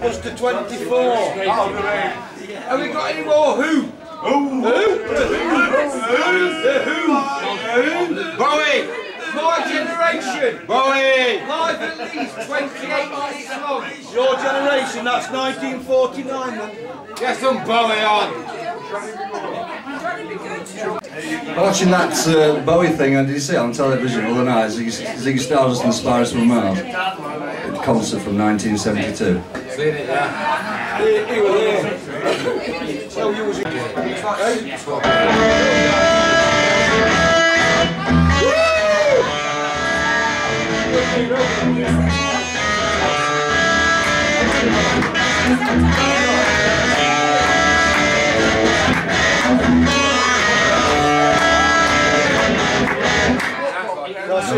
Just to 24. Have we got any more who? Who? Who? The who? Bowie! My generation! Bowie! Live at least 28 minutes long. Your generation, that's 1949 then. Get some Bowie on! Watching that uh, Bowie thing, and did you see it on television the other night? Ziggy, Ziggy Stardust and the Spiders from Mars. The concert from 1972. Seen it, yeah. He, he was there. So you was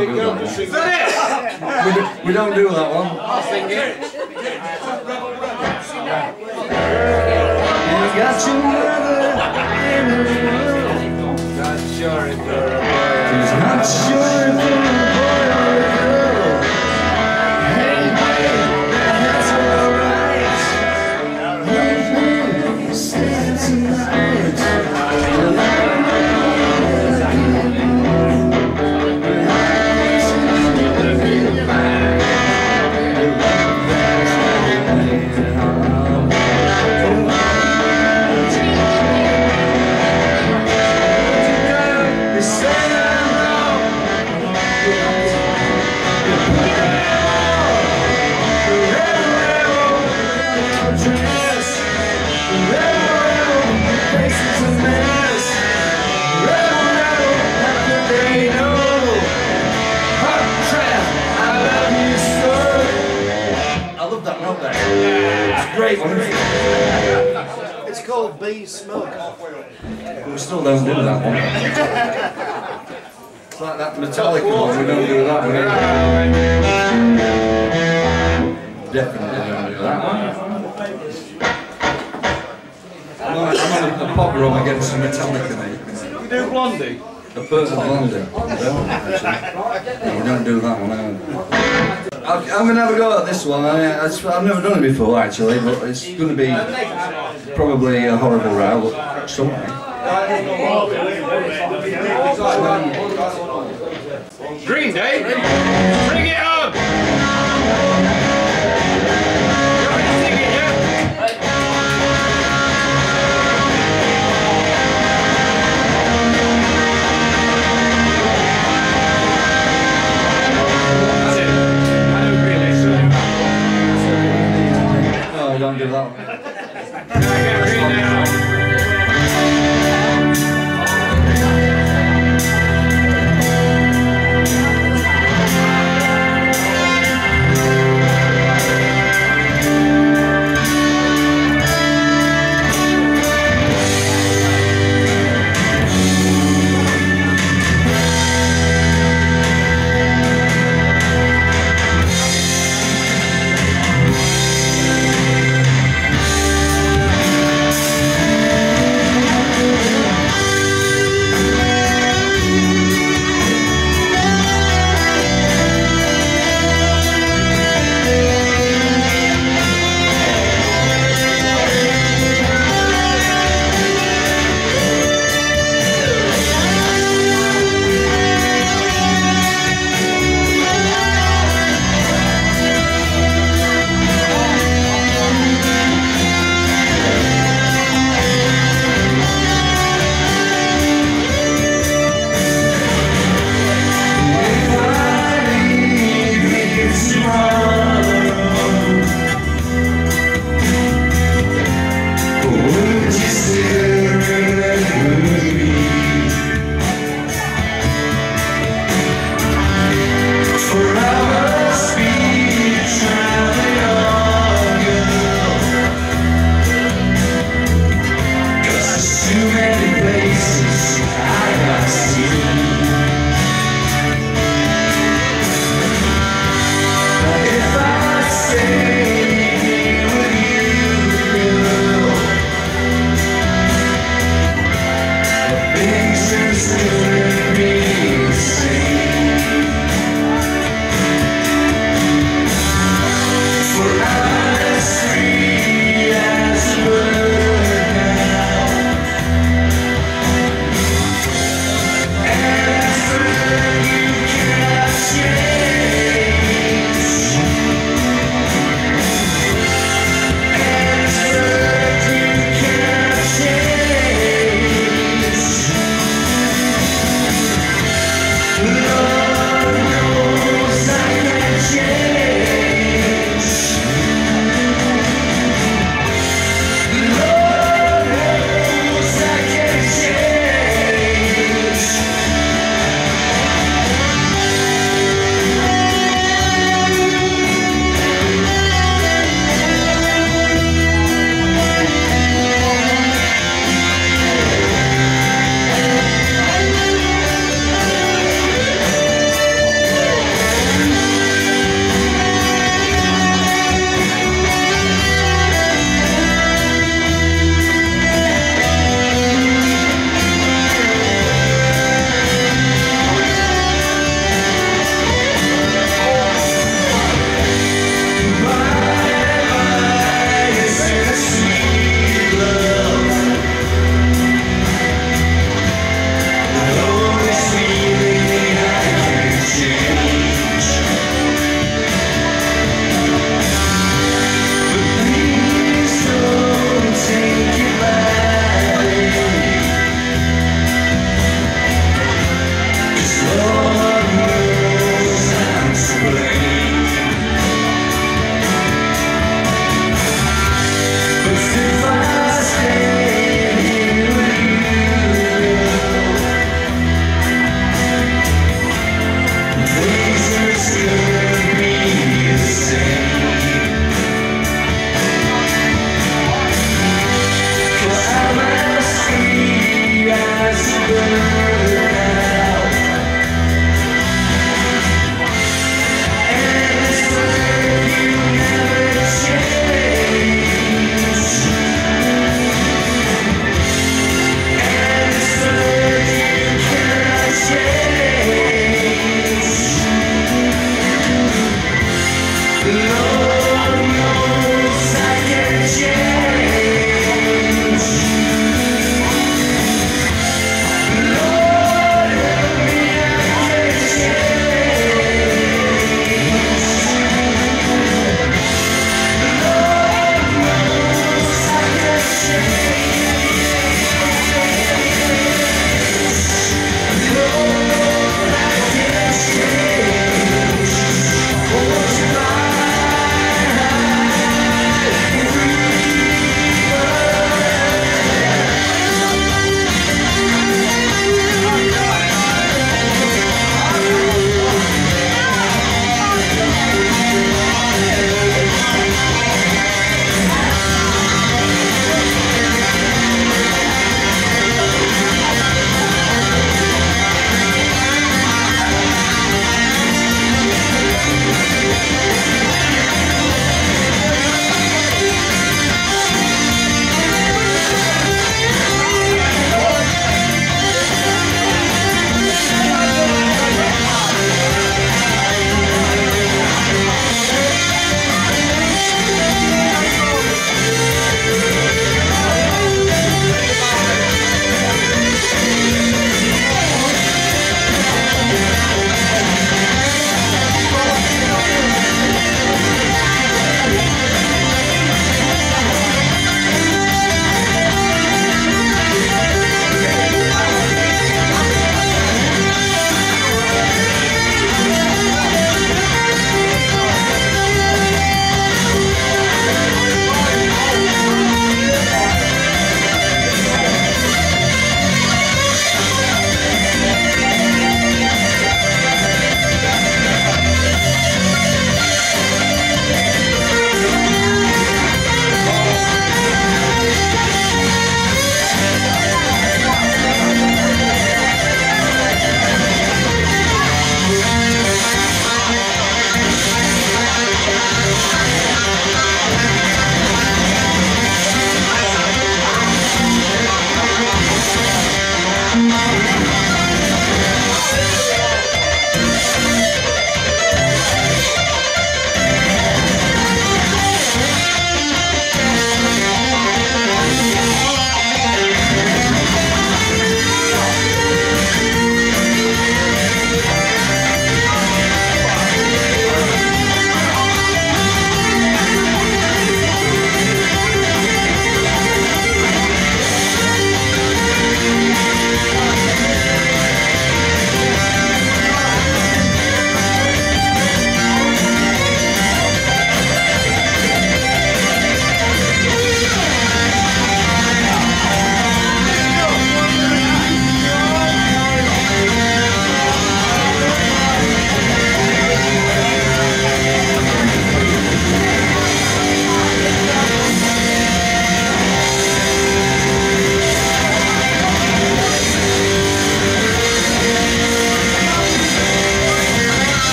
That's it, go and sing that. We, do, we don't do that one. I'll sing it. You got your mother in the world. Not sure if you're a boy. Not sure great. It's called Bee Smoke. We still don't do that one. It's like that Metallica one, we don't do that one. Definitely don't do that one. I'm on, I'm on a pop run against some Metallica, mate. We do Blondie. A Burton Blondie. We don't. No, we don't do that one either. I'll- I'm to have a go at this one. I, I've never done it before, actually, but it's to be probably a horrible row, but something. Green Day. Bring it No, don't